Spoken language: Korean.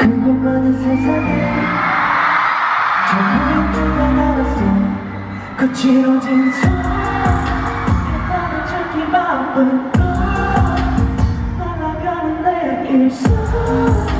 그것만은 세상에 전부인 줄만 알았어. 거칠어진 손 해답을 찾기 바쁜 걸. 날아가는 내 일상.